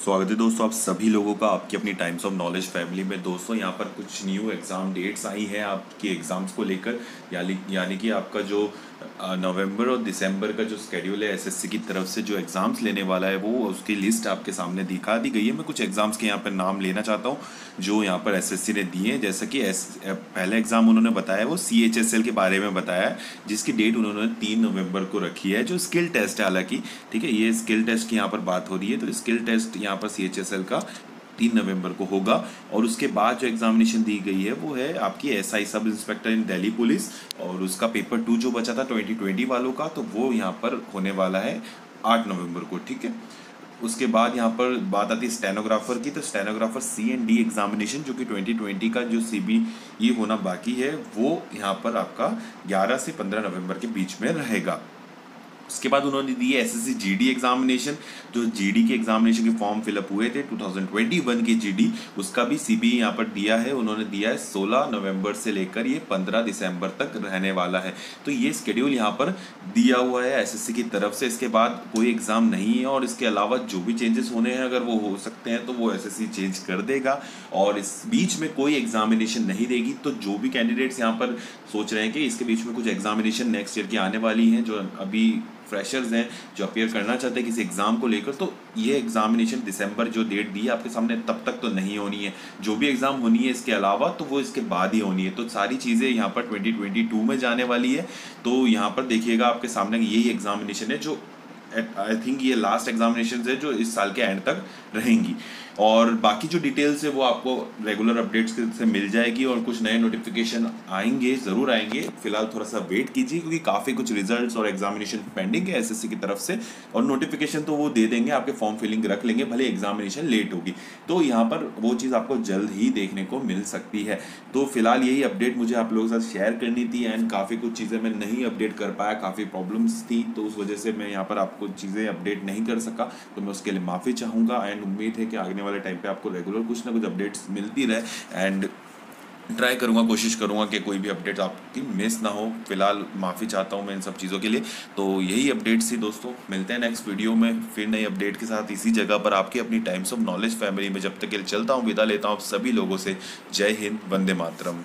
स्वागत है दोस्तों आप सभी लोगों का आपकी अपनी टाइम्स ऑफ़ नॉलेज फैमिली में। दोस्तों, यहाँ पर कुछ न्यू एग्ज़ाम डेट्स आई हैं आपके एग्ज़ाम्स को लेकर। यानी यानी कि आपका जो नवंबर और दिसंबर का जो स्केड्यूल है एसएससी की तरफ़ से जो एग्ज़ाम्स लेने वाला है, वो उसकी लिस्ट आपके सामने दिखा दी गई है। मैं कुछ एग्ज़ाम्स के यहाँ पर नाम लेना चाहता हूँ, जो यहाँ पर एसएससी ने दिए हैं। जैसा कि एस पहला एग्ज़ाम उन्होंने बताया वो सीएचएसएल के बारे में बताया है, जिसकी डेट उन्होंने तीन नवंबर को रखी है, जो स्किल टेस्ट है हालाँकि। ठीक है, ये स्किल टेस्ट की यहाँ पर बात हो रही है तो स्किल टेस्ट यहाँ पर सी का तीन नवंबर को होगा। और उसके बाद जो एग्जामिनेशन दी गई है, वो है आपकी एसआई सब इंस्पेक्टर इन दिल्ली पुलिस और उसका पेपर टू जो बचा था ट्वेंटी ट्वेंटी वालों का तो वो यहाँ पर होने वाला है आठ नवंबर को, ठीक है? उसके बाद यहाँ पर बात आती है स्टेनोग्राफर की तो stenographer C and D examination जो कि 2020 का जो सी बी ई होना बाकी है, वो यहाँ पर आपका 11 से 15 नवंबर के बीच में रहेगा। उसके बाद उन्होंने दी है एस एस एग्जामिनेशन जो जी डी के एग्जामिनेशन के फॉर्म फिलअप हुए थे 2021 की जी डी उसका भी सी बी यहाँ पर दिया है, उन्होंने दिया है 16 नवंबर से लेकर ये 15 दिसंबर तक रहने वाला है। तो ये स्केड्यूल यहाँ पर दिया हुआ है एस एस सी की तरफ़ से, इसके बाद कोई एग्ज़ाम नहीं है और इसके अलावा जो भी चेंजेस होने हैं, अगर वो हो सकते हैं तो वो एस एस सी चेंज कर देगा और इस बीच में कोई एग्जामिनेशन नहीं देगी। तो जो भी कैंडिडेट्स यहाँ पर सोच रहे हैं कि इसके बीच में कुछ एग्जामिनेशन नेक्स्ट ईयर की आने वाली हैं, जो अभी फ्रेशर्स हैं, जो अपेयर करना चाहते हैं किसी एग्ज़ाम को लेकर तो ये एग्ज़ामिनेशन दिसंबर जो डेट दी है आपके सामने, तब तक तो नहीं होनी है। जो भी एग्ज़ाम होनी है इसके अलावा तो वो इसके बाद ही होनी है। तो सारी चीज़ें यहाँ पर ट्वेंटी में जाने वाली है। तो यहाँ पर देखिएगा आपके सामने यही एग्ज़ामिनेशन है, जो आई थिंक ये लास्ट एग्जामिनेशन है जो इस साल के एंड तक रहेंगी। और बाकी जो डिटेल्स है वो आपको रेगुलर अपडेट्स से मिल जाएगी और कुछ नए नोटिफिकेशन आएँगे, ज़रूर आएँगे। फ़िलहाल थोड़ा सा वेट कीजिए क्योंकि काफ़ी कुछ रिजल्ट्स और एग्जामिनेशन पेंडिंग है एसएससी की तरफ़ से। और नोटिफिकेशन तो वो दे देंगे, आपके फॉर्म फिलिंग रख लेंगे, भले एग्जामिनेशन लेट होगी। तो यहाँ पर वो चीज़ आपको जल्द ही देखने को मिल सकती है। तो फ़िलहाल यही अपडेट मुझे आप लोगों के साथ शेयर करनी थी एंड काफ़ी कुछ चीज़ें मैं नहीं अपडेट कर पाया, काफ़ी प्रॉब्लम्स थी तो उस वजह से मैं यहाँ पर आपको चीज़ें अपडेट नहीं कर सका तो मैं उसके लिए माफ़ी चाहूँगा एंड उम्मीद है कि आगे वाले टाइम पे आपको रेगुलर कुछ ना कुछ अपडेट्स मिलती रहे एंड ट्राई करूँगा, कोशिश करूँगा कि कोई भी अपडेट आपकी मिस ना हो। फ़िलहाल माफ़ी चाहता हूँ मैं इन सब चीज़ों के लिए। तो यही अपडेट्स थी दोस्तों। मिलते हैं नेक्स्ट वीडियो में। फिर नई अपडेट के साथ इसी जगह पर आपकी अपनी टाइम्स ऑफ़ नॉलेज फैमिली में जब तक चलता हूँ, विदा लेता हूँ सभी लोगों से। जय हिंद, वंदे मातरम।